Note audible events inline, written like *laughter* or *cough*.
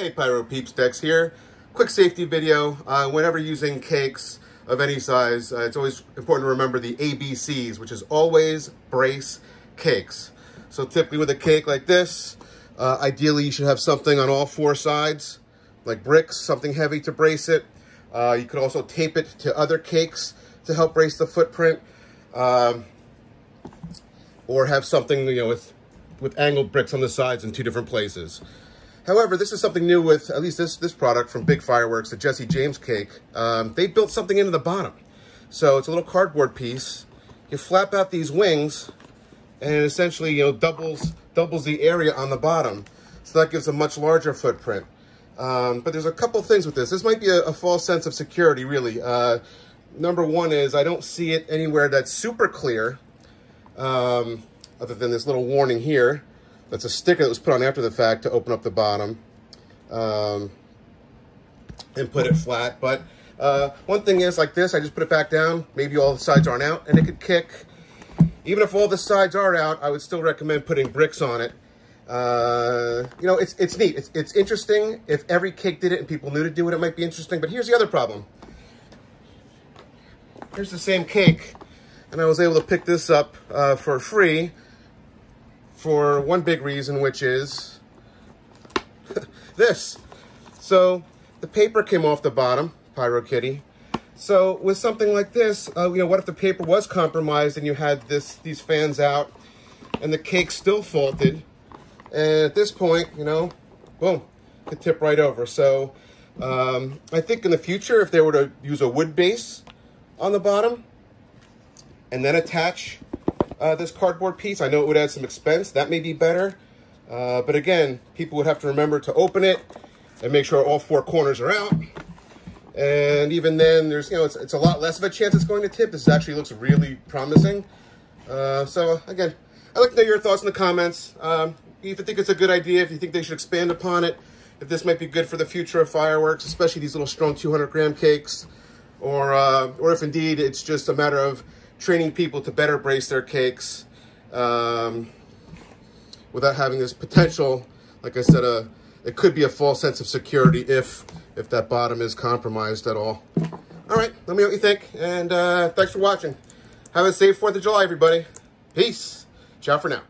Hey Pyro Peeps, Dex here. Quick safety video. Uh, whenever using cakes of any size, uh, it's always important to remember the ABCs, which is always brace cakes. So typically with a cake like this, uh, ideally you should have something on all four sides, like bricks, something heavy to brace it. Uh, you could also tape it to other cakes to help brace the footprint. Um, or have something, you know, with, with angled bricks on the sides in two different places. However, this is something new with at least this this product from Big Fireworks, the Jesse James cake. Um, they built something into the bottom. So it's a little cardboard piece. You flap out these wings and it essentially, you know, doubles doubles the area on the bottom. So that gives a much larger footprint. Um, but there's a couple things with this. This might be a, a false sense of security, really. Uh, number one is I don't see it anywhere that's super clear, um, other than this little warning here. That's a sticker that was put on after the fact to open up the bottom um, and put it flat. But uh, one thing is like this, I just put it back down. Maybe all the sides aren't out and it could kick. Even if all the sides are out, I would still recommend putting bricks on it. Uh, you know, it's, it's neat. It's, it's interesting. If every cake did it and people knew to do it, it might be interesting. But here's the other problem. Here's the same cake. And I was able to pick this up uh, for free for one big reason, which is *laughs* this. So the paper came off the bottom, Pyro Kitty. So with something like this, uh, you know, what if the paper was compromised and you had this these fans out and the cake still faulted? And at this point, you know, boom, it tip right over. So um, I think in the future, if they were to use a wood base on the bottom and then attach uh, this cardboard piece. I know it would add some expense. That may be better. Uh, but again, people would have to remember to open it and make sure all four corners are out. And even then, there's, you know, it's, it's a lot less of a chance it's going to tip. This actually looks really promising. Uh, so again, I'd like to know your thoughts in the comments. Um, if you think it's a good idea, if you think they should expand upon it, if this might be good for the future of fireworks, especially these little strong 200 gram cakes, or, uh, or if indeed it's just a matter of training people to better brace their cakes um, without having this potential, like I said, uh, it could be a false sense of security if if that bottom is compromised at all. All right, let me know what you think, and uh, thanks for watching. Have a safe 4th of July, everybody. Peace. Ciao for now.